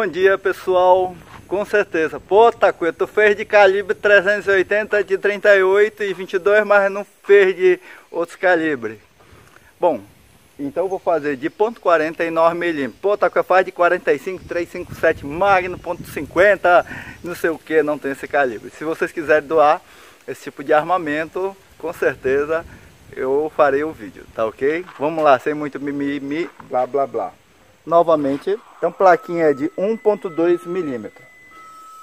Bom dia pessoal, com certeza. Pô, Tacuia, tu fez de calibre 380 de 38 e 22, mas não fez de outros calibres. Bom, então vou fazer de ponto .40 e 9 mm. Pô, Tacuia faz de 45, 357 Magno, ponto .50, não sei o que, não tem esse calibre. Se vocês quiserem doar esse tipo de armamento, com certeza eu farei o vídeo, tá ok? Vamos lá, sem muito mimimi, blá blá blá. Novamente, então plaquinha de 1.2 milímetros.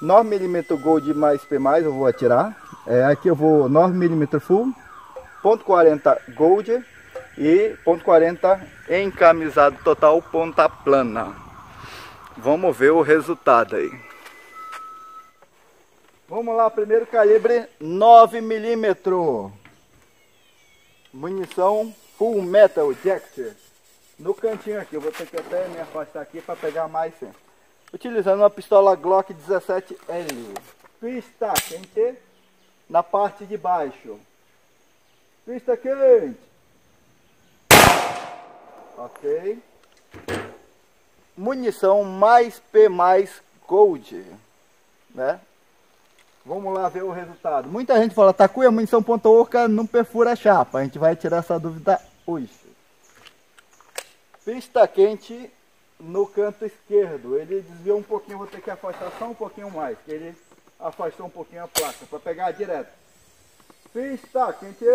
9 milímetros Gold mais P+, eu vou atirar. É, aqui eu vou 9 milímetros Full, ponto .40 Gold e ponto .40 encamisado total ponta plana. Vamos ver o resultado aí. Vamos lá, primeiro calibre 9 milímetros munição Full Metal Ejector. No cantinho aqui, eu vou ter que até me afastar aqui para pegar mais sempre. Utilizando uma pistola Glock 17L. Pista quente na parte de baixo. Pista quente. Ok. Munição mais P mais Gold. Né? Vamos lá ver o resultado. Muita gente fala, Tacuia, munição ponta oca não perfura a chapa. A gente vai tirar essa dúvida hoje. Pista quente no canto esquerdo. Ele desviou um pouquinho, vou ter que afastar só um pouquinho mais. Que ele afastou um pouquinho a placa para pegar direto. Pista quente.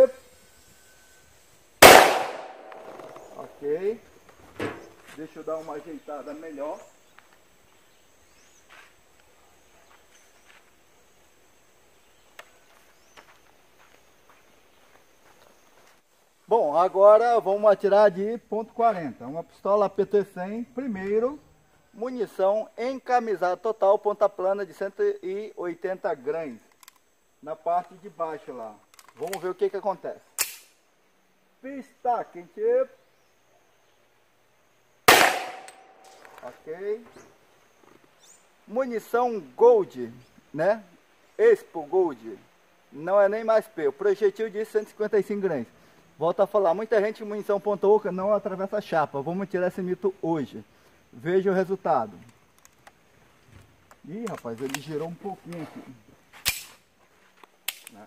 Ok. Deixa eu dar uma ajeitada melhor. Bom, agora vamos atirar de ponto .40, uma pistola PT-100, primeiro, munição encamisada total, ponta plana de 180 gramas, na parte de baixo lá. Vamos ver o que que acontece. Pista quente. Ok. Munição Gold, né? Expo Gold. Não é nem mais P. O projetil de 155 gramas. Volto a falar, muita gente munição ponta oca não atravessa a chapa. Vamos tirar esse mito hoje. Veja o resultado. Ih, rapaz, ele girou um pouquinho aqui. Né?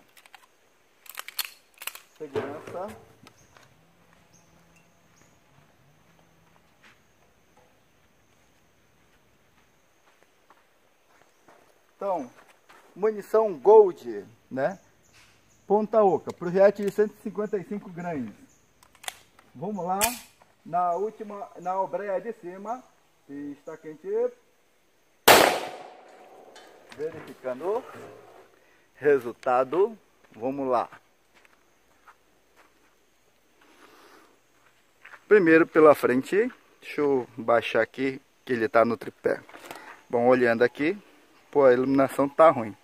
Segurança. Então, munição Gold, né? Ponta oca, projétil de 155 gramas. Vamos lá, na última, na obreia de cima, está quente. Verificando. Resultado, vamos lá. Primeiro pela frente, deixa eu baixar aqui, que ele está no tripé. Bom, olhando aqui, pô, a iluminação tá ruim.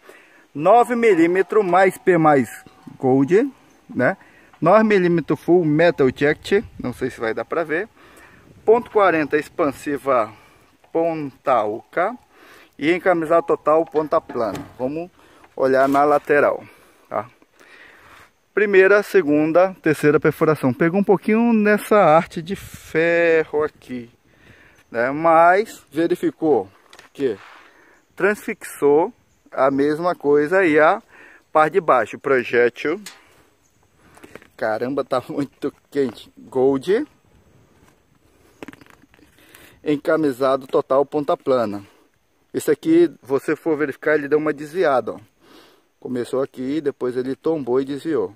9 milímetros mais P mais Gold, né? 9mm Full Metal Eject, não sei se vai dar para ver. Ponto .40 expansiva ponta oca e encamisada total ponta plana. Vamos olhar na lateral, tá? Primeira, segunda, terceira perfuração. Pegou um pouquinho nessa arte de ferro aqui, né? Mas verificou que transfixou a mesma coisa e a parte de baixo, projétil. Caramba, tá muito quente. Gold. Encamisado total ponta plana. Esse aqui, você for verificar, ele deu uma desviada, ó. Começou aqui, depois ele tombou e desviou.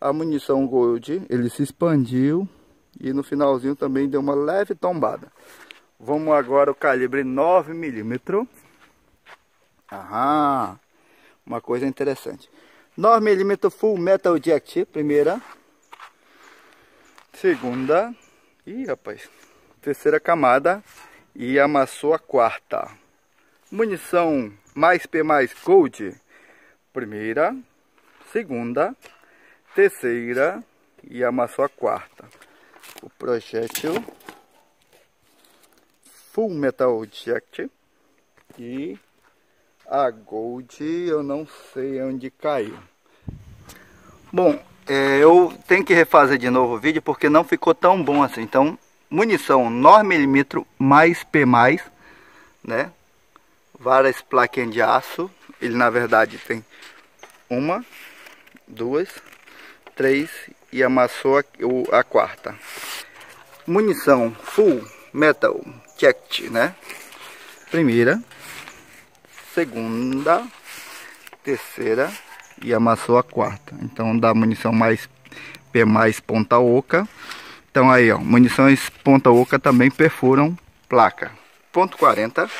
A munição Gold, ele se expandiu e no finalzinho também deu uma leve tombada. Vamos agora o calibre 9mm. Aham uma coisa interessante. 9mm Full Metal Jacket, primeira. Segunda. Ih, rapaz. Terceira camada. E amassou a quarta. Munição mais P mais Gold. Primeira. Segunda. Terceira. E amassou a quarta. O projétil. Full Metal Jacket. E a Gold eu não sei onde caiu. Bom, é, eu tenho que refazer de novo o vídeo porque não ficou tão bom assim. Então, munição 9mm mais P+, né? Várias plaquinhas de aço. Ele na verdade tem uma, duas, três e amassou a, a quarta. Munição full metal checked, né? Primeira, segunda, terceira e amassou a quarta. Então dá munição mais P mais ponta oca. Então aí, ó, munições ponta oca também perfuram placa. Ponto 40.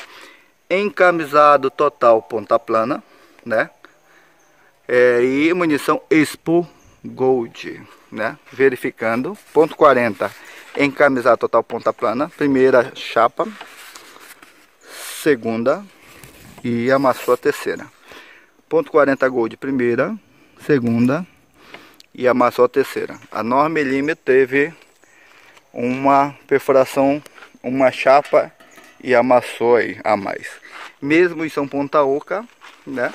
Encamisado total ponta plana, né? É, e munição Expo Gold, né? Verificando. Ponto 40. Encamisado total ponta plana. Primeira chapa. Segunda. E amassou a terceira. Ponto 40 Gold, primeira. Segunda. E amassou a terceira. A 9mm teve uma perfuração, uma chapa e amassou aí a mais. Mesmo em São Ponta Oca, né?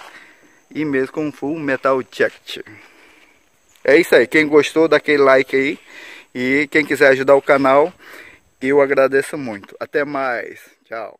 E mesmo com full metal jacket. É isso aí. Quem gostou, dá aquele like aí. E quem quiser ajudar o canal, eu agradeço muito. Até mais. Tchau.